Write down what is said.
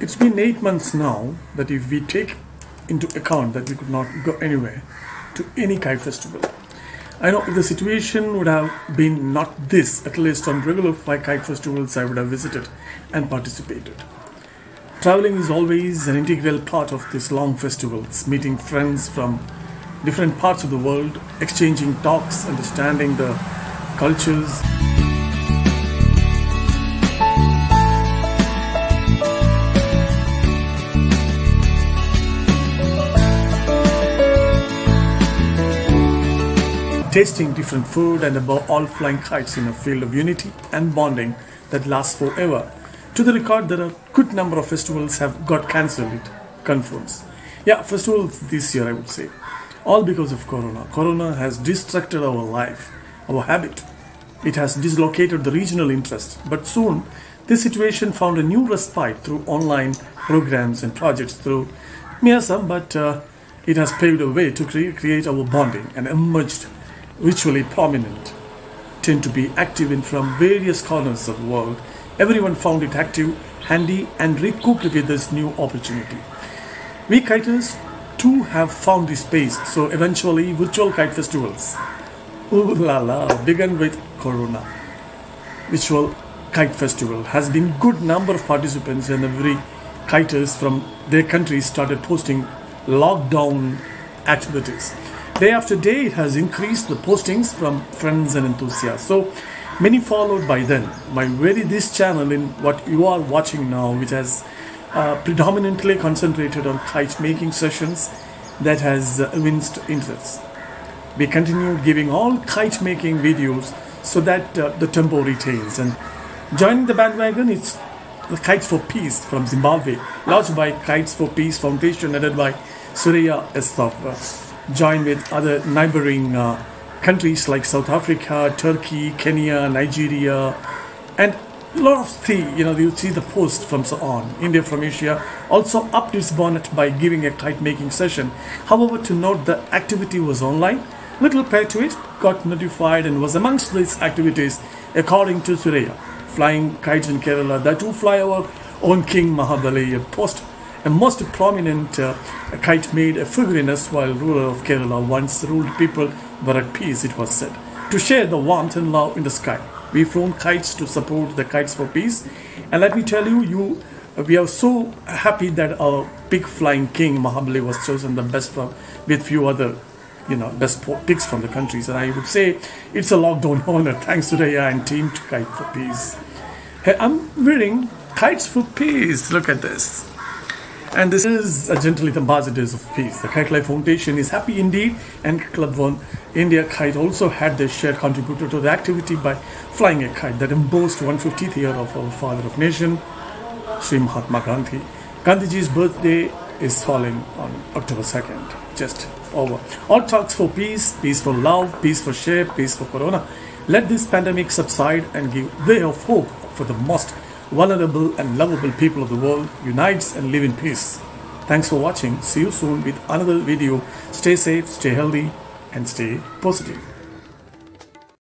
It's been eight months now that if we take into account that we could not go anywhere to any kite festival. I know if the situation would have been not this, at least on regular kite festivals I would have visited and participated. Traveling is always an integral part of these long festivals, meeting friends from different parts of the world, exchanging talks, understanding the cultures. Tasting different food and above all flying kites in a field of unity and bonding that lasts forever. To the record, there are good number of festivals have got cancelled. It confirms. Yeah, festivals this year I would say, all because of Corona. Corona has distracted our life, our habit. It has dislocated the regional interest. But soon, this situation found a new respite through online programs and projects through Miasam, but uh, it has paved a way to cre- create our bonding and emerged ritually prominent, tend to be active in from various corners of the world. Everyone found it active, handy, and recouped with this new opportunity. We kiters too have found this space, so eventually virtual kite festivals. Ooh la la, began with Corona. Virtual kite festival has been good number of participants and every kiters from their countries started posting lockdown activities. Day after day, it has increased the postings from friends and enthusiasts. So many followed by then. My very this channel in what you are watching now, which has uh, predominantly concentrated on kite making sessions, that has uh, evinced interest. We continue giving all kite making videos so that uh, the tempo retains. And joining the bandwagon, it's the Kites for Peace from Zimbabwe, launched by Kites for Peace Foundation, headed by Surya Estava join with other neighboring uh, countries like South Africa, Turkey, Kenya, Nigeria, and a lot of the, you know, you see the post from so on. India from Asia also upped its bonnet by giving a kite making session. However, to note the activity was online, little it, got notified and was amongst these activities, according to Surya. Flying kites in Kerala, that too fly our own King Mahabali, a post a most prominent uh, kite made a figure in while ruler of Kerala once ruled people were at peace, it was said. To share the warmth and love in the sky, we flown kites to support the Kites for Peace. And let me tell you, you we are so happy that our big flying king Mahabali was chosen the best from with few other you know best pigs from the countries and I would say it's a lockdown honor thanks to the and team to Kite for Peace. Hey, I'm wearing Kites for Peace. Look at this. And this is a gently the ambassadors of peace. The Kite Life Foundation is happy indeed, and Club One India Kite also had their share contributed to the activity by flying a kite that embossed 150th year of our father of nation, Sri Mahatma Gandhi. Gandhiji's birthday is falling on October 2nd, just over. All talks for peace, peace for love, peace for share, peace for corona. Let this pandemic subside and give way of hope for the most vulnerable and lovable people of the world unites and live in peace. Thanks for watching. See you soon with another video. Stay safe, stay healthy, and stay positive.